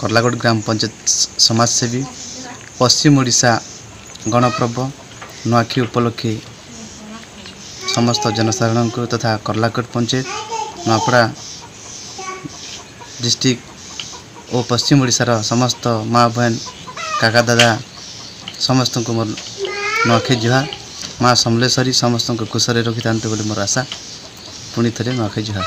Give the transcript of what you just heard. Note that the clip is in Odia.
କର୍ଲାଗଡ଼ ଗ୍ରାମ ପଞ୍ଚାୟତ ସମାଜସେବୀ ପଶ୍ଚିମ ଓଡ଼ିଶା ଗଣପର୍ବ ନୂଆଖି ଉପଲକ୍ଷେ ସମସ୍ତ ଜନସାଧାରଣଙ୍କୁ ତଥା କର୍ଲାକୋଟ ପଞ୍ଚାୟତ ନୂଆପଡ଼ା ଡିଷ୍ଟ୍ରିକ୍ଟ ଓ ପଶ୍ଚିମ ଓଡ଼ିଶାର ସମସ୍ତ ମା' ବହେନ କାକା ଦାଦା ସମସ୍ତଙ୍କୁ ମୋର ନୂଆଖାଇ ଜୁହା ମା' ସମଲେଶ୍ୱରୀ ସମସ୍ତଙ୍କୁ କୁଶରେ ରଖିଥାନ୍ତୁ ବୋଲି ମୋର ଆଶା। ପୁଣି ଥରେ ନୂଆଖାଇ ଜୁହା।